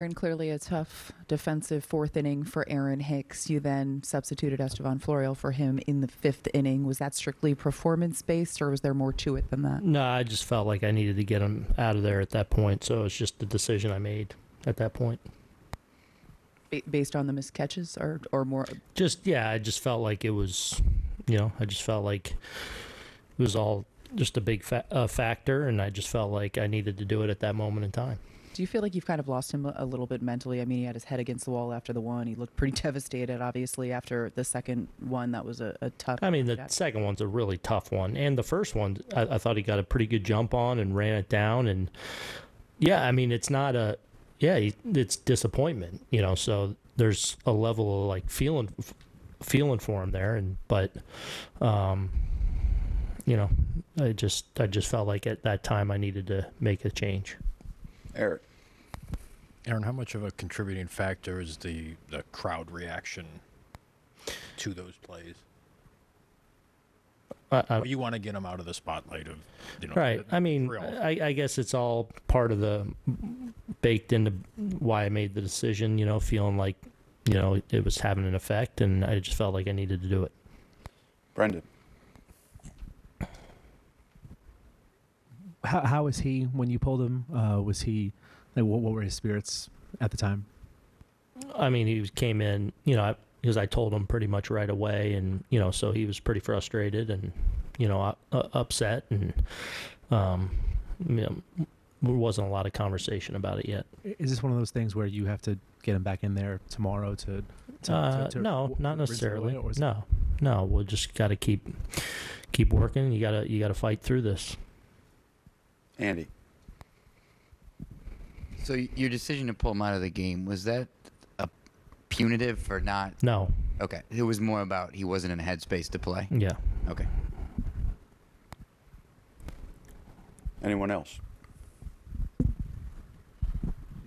And clearly a tough defensive fourth inning for Aaron Hicks. You then substituted Estevan Florial for him in the fifth inning. Was that strictly performance based, or was there more to it than that? No, I just felt like I needed to get him out of there at that point. So it's just the decision I made at that point. Based on the missed catches, or or more? Just yeah, I just felt like it was, you know, I just felt like it was all just a big fa- uh, factor, and I just felt like I needed to do it at that moment in time. Do you feel like you've kind of lost him a- little bit mentally? I mean, he had his head against the wall after the one. He looked pretty devastated, obviously, after the second one. That was a, a tough. I mean, the Yeah. second one's a really tough one, and the first one, I, I thought he got a pretty good jump on and ran it down, and yeah, I mean, it's not a, yeah, he- it's disappointment, you know. So there's a level of like feeling, feeling for him there, and but, um, you know, I just, I just felt like at that time I needed to make a change. Eric. Aaron, how much of a contributing factor is the, the crowd reaction to those plays? I, I, Well, you want to get them out of the spotlight of, you know, Right. the- I mean. I, I guess it's all part of the baked into why I made the decision. You know, feeling like you know it was having an effect, and I just felt like I needed to do it. Brendan. How how was he when you pulled him? Uh, was he like what, what were his spirits at the time? I mean, he came in, you know, because I told him pretty much right away, and you know, so he was pretty frustrated and you know uh, upset, and um, you know, there wasn't a lot of conversation about it yet. Is this one of those things where you have to get him back in there tomorrow to? to, Uh, to, to no, w- not necessarily. away, No, no. We'll just got to keep keep working. You gotta you gotta fight through this. Andy. So your decision to pull him out of the game was that a punitive for not? No, Okay, it was more about he wasn't in a headspace to play. yeah. Okay. Anyone else?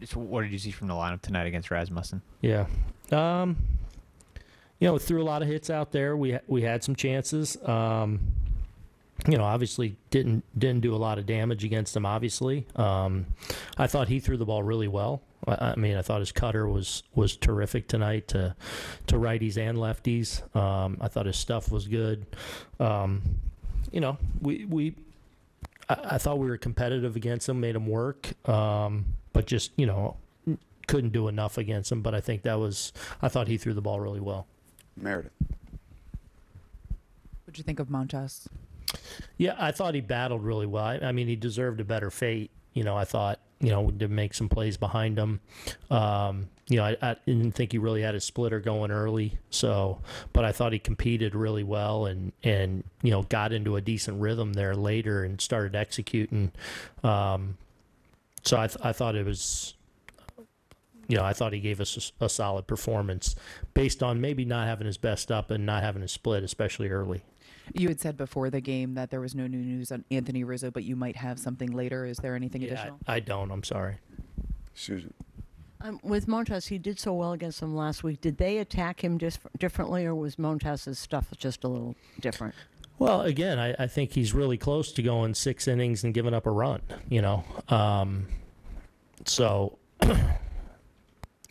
So what did you see from the lineup tonight against Rasmussen? Yeah. Um, you know, threw a lot of hits out there. We we had some chances. Um, you know, obviously didn't didn't do a lot of damage against them. Obviously, um, I thought he threw the ball really well. I, I mean, I thought his cutter was was terrific tonight to to righties and lefties. Um, I thought his stuff was good. Um, you know, we we I, I thought we were competitive against them, made them work, um, but just you know couldn't do enough against him. But I think that was I thought he threw the ball really well. Meredith. What'd you think of Montas? Yeah, I thought he battled really well. I, I mean, he deserved a better fate. You know, I thought you know to make some plays behind him. Um, you know, I, I didn't think he really had his splitter going early. So, but I thought he competed really well and and you know got into a decent rhythm there later and started executing. Um, so I th- I thought it was. You know, I thought he gave us a solid performance based on maybe not having his best up and not having his split, especially early. You had said before the game that there was no new news on Anthony Rizzo, but you might have something later. Is there anything Yeah, additional? I, I don't. I'm sorry. Susan. Um, with Montas, he did so well against them last week. Did they attack him dis- differently, or was Montas's stuff just a little different? Well, again, I, I think he's really close to going six innings and giving up a run. You know, um, so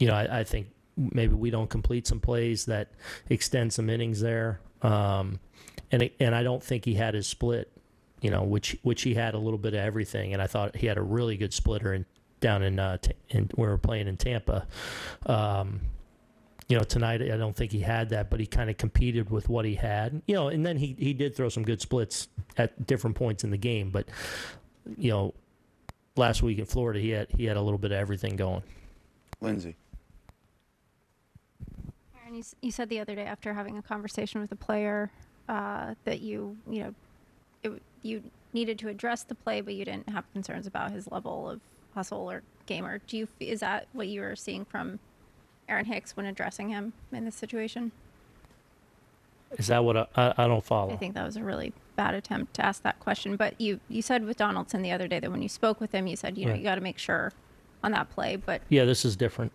you know, I, I think maybe we don't complete some plays that extend some innings there. Um, and and I don't think he had his split. You know, which which he had a little bit of everything, and I thought he had a really good splitter in down in uh, t- in we were playing in Tampa. Um, you know, tonight I don't think he had that, but he kind of competed with what he had. You know, and then he he did throw some good splits at different points in the game, but you know, last week in Florida he had he had a little bit of everything going. Lindsay. Aaron, you, s- you said the other day after having a conversation with a player uh, that you, you know, it, w- you needed to address the play, but you didn't have concerns about his level of hustle or gamer. Do you f- is that what you were seeing from Aaron Hicks when addressing him in this situation? Is that what I, I, I don't follow? I think that was a really bad attempt to ask that question. But you, you said with Donaldson the other day that when you spoke with him, you said, you know, Right. you got to make sure on that play. But Yeah, this is different.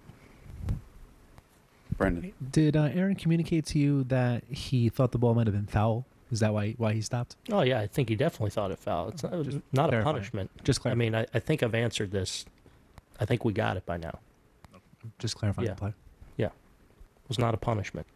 Brendan. Did uh, Aaron communicate to you that he thought the ball might have been foul? Is that why why he stopped? Oh yeah, I think he definitely thought it foul. It's not, Just not a punishment. Just clarify. I mean, I, I think I've answered this. I think we got it by now. Just clarifying Yeah. the play. Yeah, was not a punishment.